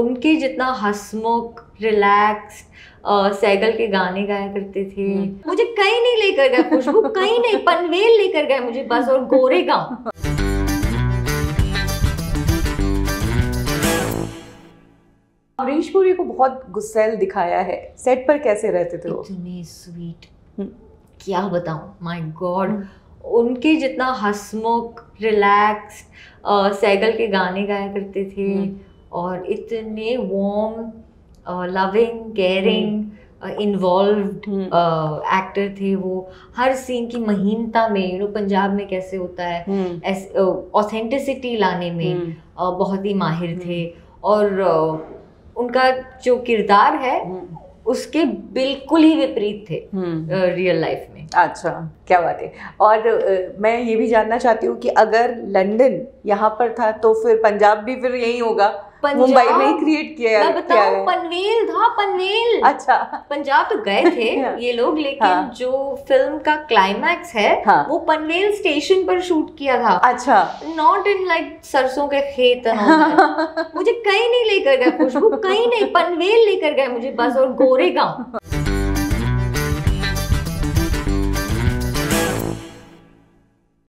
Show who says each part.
Speaker 1: उनके जितना हसमुख रिलैक्स सैगल के गाने गाया करते थे
Speaker 2: हम्म।
Speaker 1: मुझे कहीं नहीं लेकर गए खुशबू कहीं नहीं पनवेल लेकर गए मुझे बस और गोरेगांव
Speaker 2: अमरीश पुरी को बहुत गुस्सेल दिखाया है सेट पर कैसे रहते थे
Speaker 1: इतने स्वीट
Speaker 2: हम्म।
Speaker 1: क्या बताऊँ माय गॉड
Speaker 2: हम्म।
Speaker 1: उनके जितना हसमुख रिलैक्स सैगल के गाने गाया करते थे। और इतने warm loving caring involved
Speaker 2: hmm.
Speaker 1: Actor थे वो। हर सीन की महीनता में यू नो पंजाब में कैसे होता है
Speaker 2: हम्म,
Speaker 1: ऑथेंटिसिटी लाने में
Speaker 2: हम्म,
Speaker 1: बहुत ही माहिर थे। और अ, उनका जो किरदार है
Speaker 2: हम्म,
Speaker 1: उसके बिल्कुल ही विपरीत थे
Speaker 2: हम्म।
Speaker 1: रियल लाइफ में।
Speaker 2: अच्छा क्या बात है। और मैं ये भी जानना चाहती हूँ कि अगर लंदन यहाँ पर था तो फिर पंजाब भी फिर यही होगा? मुंबई में ही क्रिएट किया
Speaker 1: मैं बताऊँ पनवेल था पनवेल।
Speaker 2: अच्छा।
Speaker 1: पंजाब तो गए थे ये लोग लेकिन
Speaker 2: हाँ।
Speaker 1: जो फ़िल्म का क्लाइमैक्स है
Speaker 2: हाँ।
Speaker 1: वो पनवेल स्टेशन पर शूट किया था।
Speaker 2: अच्छा।
Speaker 1: नॉट इन लाइक सरसों के खेत. मुझे कहीं नहीं लेकर गए खुशबू कहीं नहीं पनवेल लेकर गए मुझे बस और गोरेगांव।